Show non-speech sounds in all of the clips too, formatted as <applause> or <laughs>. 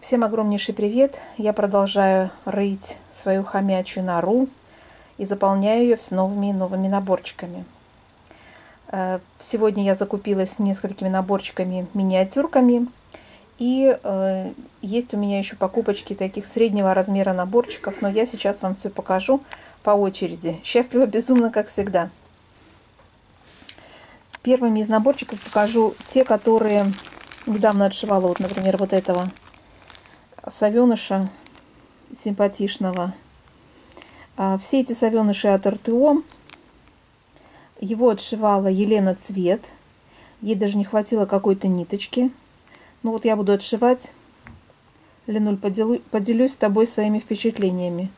Всем огромнейший привет! Я продолжаю рыть свою хомячую нору и заполняю ее все новыми и новыми наборчиками. Э, сегодня я закупилась несколькими наборчиками миниатюрками. И э, есть у меня еще покупочки таких среднего размера наборчиков, но я сейчас вам все покажу по очереди. Счастливо безумно, как всегда. Первыми из наборчиков покажу те, которые недавно отшивала. Вот, например, вот этого совеныша симпатичного. А, все эти совеныши от РТО. Его отшивала Елена Цвет. Ей даже не хватило какой-то ниточки. Ну вот я буду отшивать. Ленуль, поделю, поделюсь с тобой своими впечатлениями.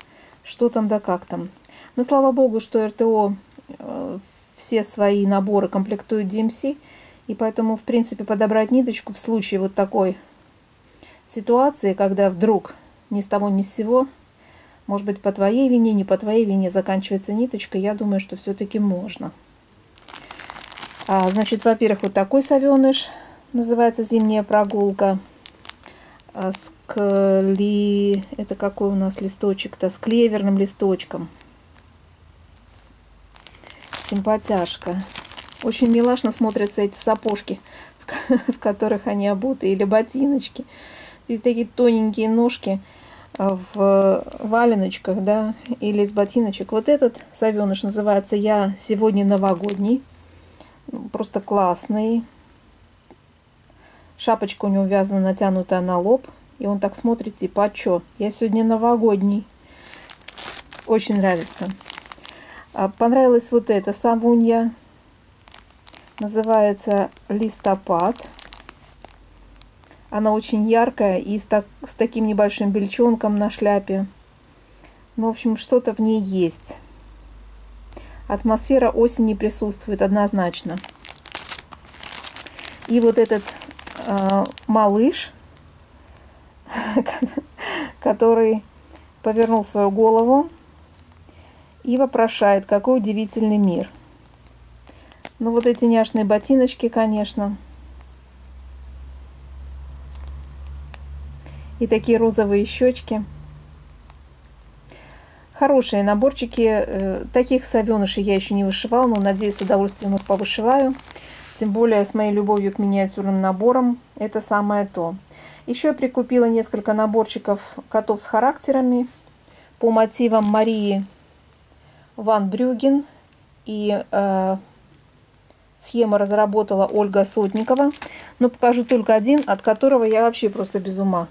Что там да как там. Но слава богу, что РТО э, все свои наборы комплектует DMC. И поэтому, в принципе, подобрать ниточку в случае вот такой ситуации, когда вдруг ни с того ни с сего, может быть, по твоей вине, не по твоей вине заканчивается ниточка, я думаю, что все-таки можно. А, значит, во-первых, вот такой совеныш, называется «Зимняя прогулка». А с кли... Это какой у нас листочек-то? С клеверным листочком. Симпатяшка. Очень милашно смотрятся эти сапожки, <laughs> в которых они обуты, или ботиночки и такие тоненькие ножки а, в валеночках, да, или из ботиночек. Вот этот совеныш называется «Я сегодня новогодний». Ну, просто классный. Шапочка у него вязана, натянутая на лоб. И он так смотрит, типа, а чё? Я сегодня новогодний. Очень нравится. А, понравилась вот эта савунья. Называется листопад. Она очень яркая и с, так, с таким небольшим бельчонком на шляпе. Ну, в общем, что-то в ней есть. Атмосфера осени присутствует однозначно. И вот этот э, малыш, <laughs> который повернул свою голову и вопрошает, какой удивительный мир. Ну, вот эти няшные ботиночки, конечно – И такие розовые щечки. Хорошие наборчики. Э, таких совенышей я еще не вышивала, но надеюсь, с удовольствием их повышиваю. Тем более с моей любовью к миниатюрным наборам. Это самое то. Еще я прикупила несколько наборчиков котов с характерами по мотивам Марии Ван Брюген и э, Схему разработала Ольга Сотникова. Но покажу только один, от которого я вообще просто без ума.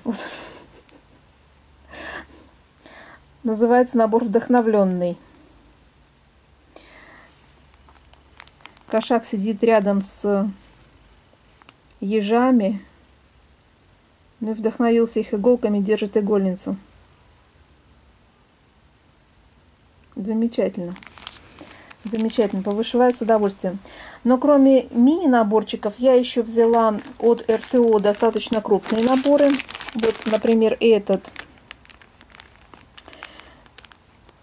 Называется набор вдохновленный. Кошак сидит рядом с ежами. Ну и вдохновился их иголками, держит игольницу. Замечательно. Замечательно, повышиваю с удовольствием. Но кроме мини-наборчиков, я еще взяла от РТО достаточно крупные наборы. Вот, например, этот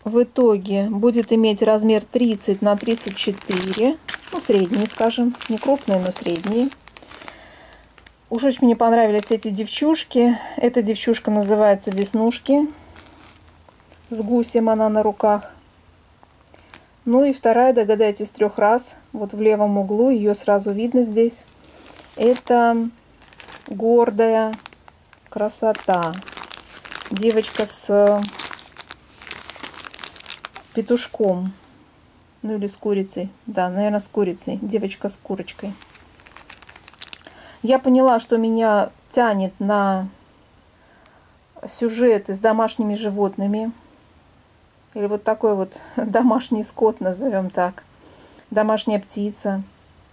в итоге будет иметь размер 30 на 34. Ну, средний, скажем. Не крупные, но средние. Уж очень мне понравились эти девчушки. Эта девчушка называется Веснушки. С гусем она на руках. Ну и вторая, догадайтесь, трех раз, вот в левом углу, ее сразу видно здесь. Это гордая красота. Девочка с петушком. Ну или с курицей. Да, наверное, с курицей. Девочка с курочкой. Я поняла, что меня тянет на сюжеты с домашними животными. Или вот такой вот <laughs> домашний скот, назовем так. Домашняя птица.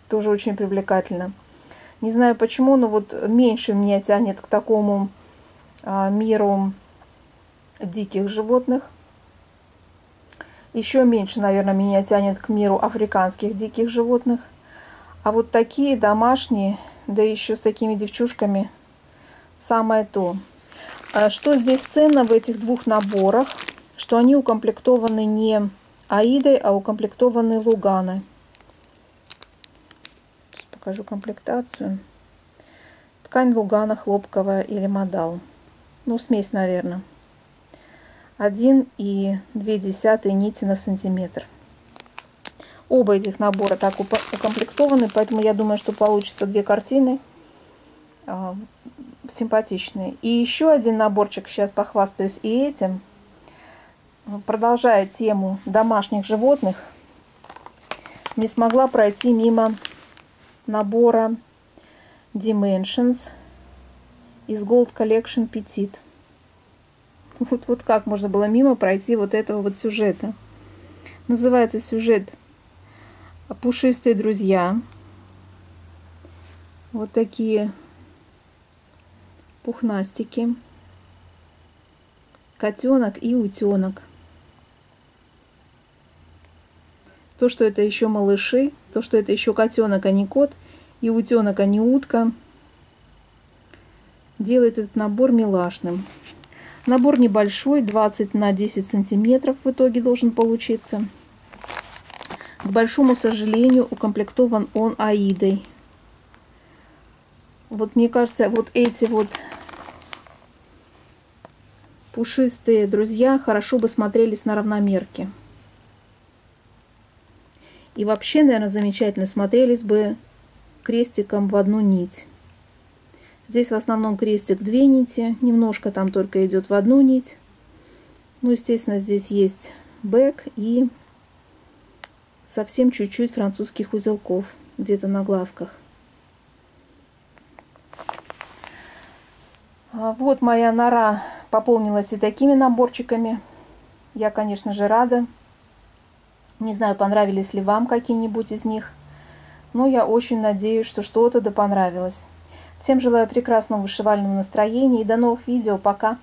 Тоже очень привлекательно. Не знаю почему, но вот меньше меня тянет к такому а, миру диких животных. Еще меньше, наверное, меня тянет к миру африканских диких животных. А вот такие домашние, да еще с такими девчушками, самое то. А что здесь ценно в этих двух наборах? Что они укомплектованы не Аидой, а укомплектованы Луганы. Сейчас покажу комплектацию. Ткань Лугана хлопковая или модал. ну, смесь, наверное. 1 и 2 десятые нити на сантиметр. Оба этих набора так укомплектованы, поэтому я думаю, что получится две картины э, симпатичные. И еще один наборчик, сейчас похвастаюсь и этим. Продолжая тему домашних животных, не смогла пройти мимо набора Dimensions из Gold Collection Petit. Вот, вот как можно было мимо пройти вот этого вот сюжета. Называется сюжет «Пушистые друзья». Вот такие пухнастики. Котенок и утенок. То, что это еще малыши, то, что это еще котенок, а не кот, и утенок, а не утка, делает этот набор милашным. Набор небольшой, 20 на 10 сантиметров в итоге должен получиться. К большому сожалению, укомплектован он аидой. Вот мне кажется, вот эти вот пушистые друзья хорошо бы смотрелись на равномерке. И вообще, наверное, замечательно смотрелись бы крестиком в одну нить. Здесь в основном крестик две нити, немножко там только идет в одну нить. Ну, естественно, здесь есть бэк и совсем чуть-чуть французских узелков где-то на глазках. А вот моя нора пополнилась и такими наборчиками. Я, конечно же, рада. Не знаю, понравились ли вам какие-нибудь из них. Но я очень надеюсь, что что-то да понравилось. Всем желаю прекрасного вышивального настроения и до новых видео. Пока!